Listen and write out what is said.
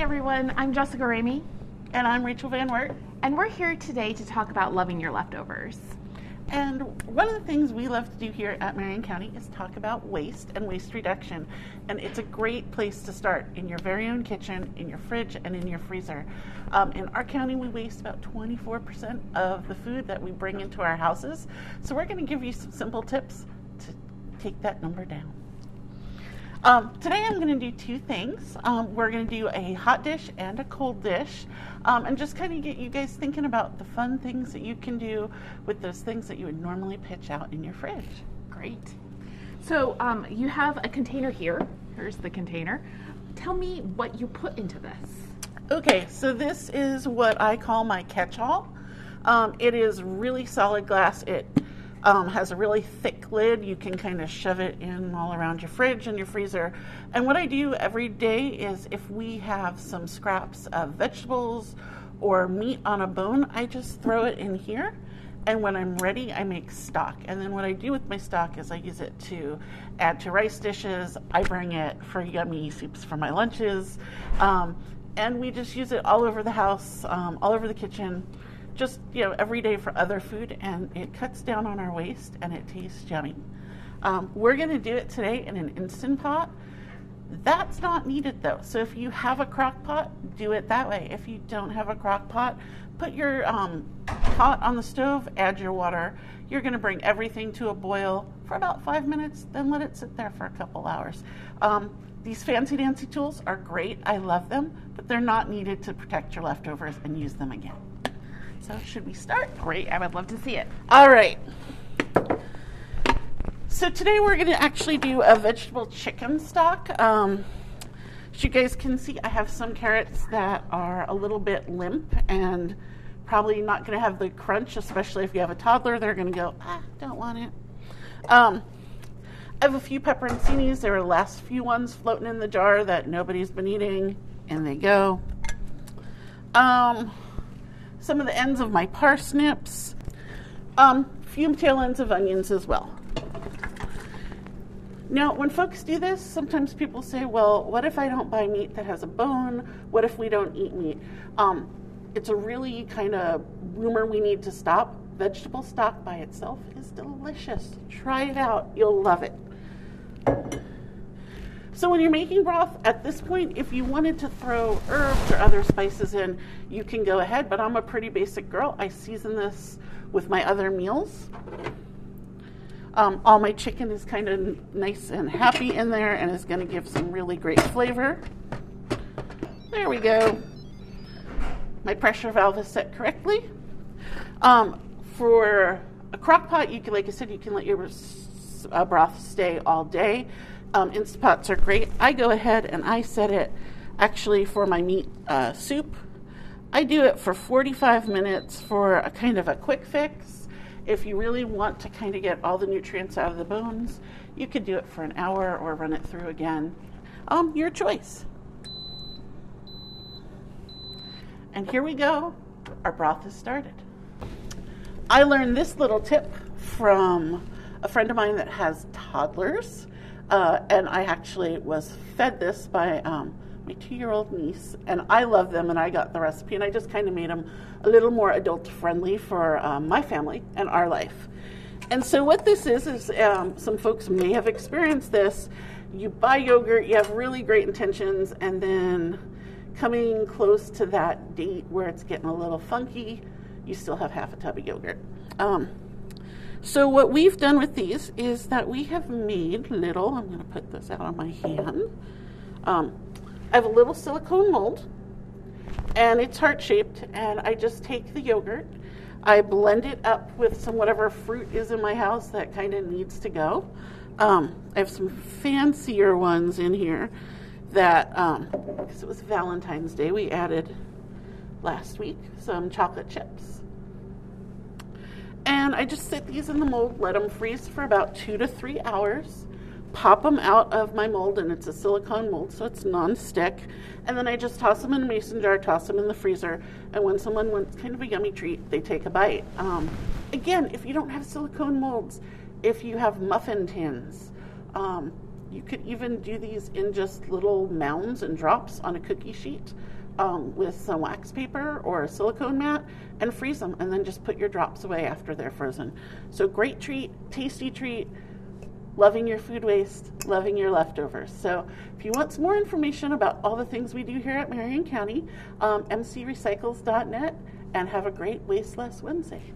Hi, everyone. I'm Jessica Ramey, And I'm Rachel Van Wert. and we're here today to talk about loving your leftovers. And one of the things we love to do here at Marion County is talk about waste and waste reduction. And it's a great place to start in your very own kitchen, in your fridge, and in your freezer. Um, in our county, we waste about 24% of the food that we bring into our houses. So we're going to give you some simple tips to take that number down. Um, today I'm going to do two things. Um, we're going to do a hot dish and a cold dish, um, and just kind of get you guys thinking about the fun things that you can do with those things that you would normally pitch out in your fridge. Great. So, um, you have a container here. Here's the container. Tell me what you put into this. Okay, so this is what I call my catch-all. Um, it is really solid glass. It um, has a really thick lid. You can kind of shove it in all around your fridge and your freezer. And what I do every day is if we have some scraps of vegetables or meat on a bone, I just throw it in here. And when I'm ready, I make stock. And then what I do with my stock is I use it to add to rice dishes. I bring it for yummy soups for my lunches. Um, and we just use it all over the house, um, all over the kitchen just you know every day for other food and it cuts down on our waste and it tastes yummy. Um, we're going to do it today in an instant pot. That's not needed though. So if you have a crock pot do it that way. If you don't have a crock pot put your um, pot on the stove add your water. You're going to bring everything to a boil for about five minutes then let it sit there for a couple hours. Um, these fancy dancy tools are great. I love them but they're not needed to protect your leftovers and use them again so should we start? Great. I would love to see it. All right. So today we're going to actually do a vegetable chicken stock. Um, as you guys can see, I have some carrots that are a little bit limp and probably not going to have the crunch, especially if you have a toddler. They're going to go, ah, don't want it. Um, I have a few pepperoncinis. There are the last few ones floating in the jar that nobody's been eating, and they go. Um, some of the ends of my parsnips, um, few tail ends of onions as well. Now, when folks do this, sometimes people say, well, what if I don't buy meat that has a bone? What if we don't eat meat? Um, it's a really kind of rumor we need to stop. Vegetable stock by itself is delicious. Try it out, you'll love it. So when you're making broth, at this point, if you wanted to throw herbs or other spices in, you can go ahead, but I'm a pretty basic girl. I season this with my other meals. Um, all my chicken is kind of nice and happy in there and is going to give some really great flavor. There we go. My pressure valve is set correctly. Um, for a crock pot, you can, like I said, you can let your uh, broth stay all day. Um, Instapots are great. I go ahead and I set it actually for my meat uh, soup. I do it for 45 minutes for a kind of a quick fix. If you really want to kind of get all the nutrients out of the bones, you could do it for an hour or run it through again. Um, your choice. And here we go. Our broth is started. I learned this little tip from a friend of mine that has toddlers. Uh, and I actually was fed this by um, my two year old niece, and I love them, and I got the recipe, and I just kind of made them a little more adult friendly for um, my family and our life. And so, what this is, is um, some folks may have experienced this. You buy yogurt, you have really great intentions, and then coming close to that date where it's getting a little funky, you still have half a tub of yogurt. Um, so what we've done with these is that we have made little, I'm going to put this out on my hand. Um, I have a little silicone mold and it's heart shaped and I just take the yogurt, I blend it up with some whatever fruit is in my house that kind of needs to go. Um, I have some fancier ones in here that, um, because it was Valentine's Day, we added last week some chocolate chips. And I just sit these in the mold, let them freeze for about two to three hours, pop them out of my mold, and it's a silicone mold, so it's non-stick. And then I just toss them in a mason jar, toss them in the freezer, and when someone wants kind of a yummy treat, they take a bite. Um, again, if you don't have silicone molds, if you have muffin tins, um, you could even do these in just little mounds and drops on a cookie sheet um, with some wax paper or a silicone mat and freeze them and then just put your drops away after they're frozen. So, great treat, tasty treat, loving your food waste, loving your leftovers. So, if you want some more information about all the things we do here at Marion County, um, mcrecycles.net and have a great Waste Less Wednesday.